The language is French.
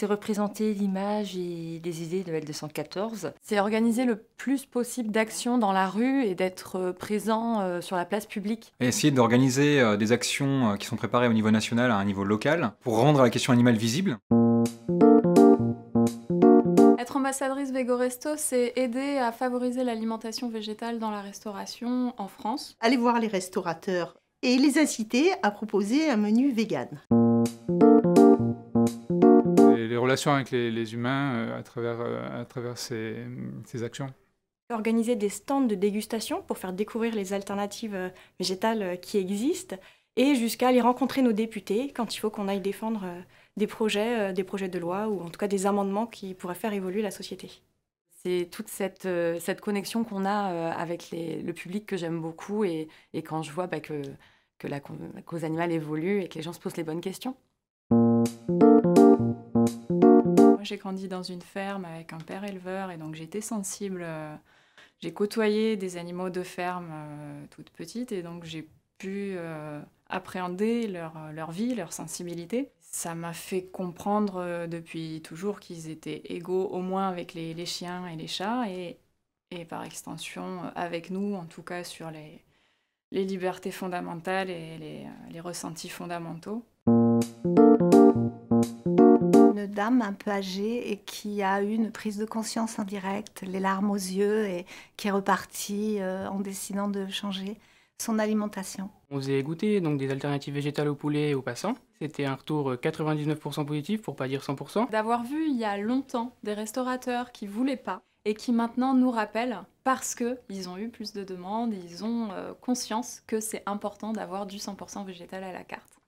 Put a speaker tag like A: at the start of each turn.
A: C'est représenter l'image et les idées de L214.
B: C'est organiser le plus possible d'actions dans la rue et d'être euh, présent euh, sur la place publique.
C: Et essayer d'organiser euh, des actions qui sont préparées au niveau national à un niveau local pour rendre la question animale visible.
D: Être ambassadrice Vegoresto, c'est aider à favoriser l'alimentation végétale dans la restauration en France.
E: Aller voir les restaurateurs et les inciter à proposer un menu vegan.
F: Les, relations avec les, humains euh, à travers, euh, à travers ces, ces, actions.
G: Organiser des stands de dégustation pour faire découvrir les alternatives euh, végétales qui existent et jusqu'à aller rencontrer nos députés quand il faut qu'on aille défendre des projets, des projets de loi ou en tout cas des amendements qui pourraient faire évoluer la société.
B: C'est toute cette, cette connexion qu'on a avec les, le public que j'aime beaucoup et, et, quand je vois bah, que, que la, la cause animale évolue et que les gens se posent les bonnes questions.
D: J'ai grandi dans une ferme avec un père éleveur et donc j'étais sensible. Euh, j'ai côtoyé des animaux de ferme euh, toute petite et donc j'ai pu euh, appréhender leur, leur, vie, leur sensibilité. Ça m'a fait comprendre depuis toujours qu'ils étaient égaux au moins avec les, les chiens et les chats et, et, par extension avec nous, en tout cas sur les, les libertés fondamentales et les, les ressentis fondamentaux
H: dame un peu âgée et qui a eu une prise de conscience en direct, les larmes aux yeux et qui est repartie euh, en décidant de changer son alimentation.
I: On faisait goûter donc des alternatives végétales au poulet et aux passants. C'était un retour 99% positif pour pas dire 100%.
D: D'avoir vu il y a longtemps des restaurateurs qui voulaient pas et qui maintenant nous rappellent parce qu'ils ont eu plus de demandes, ils ont euh, conscience que c'est important d'avoir du 100% végétal à la carte.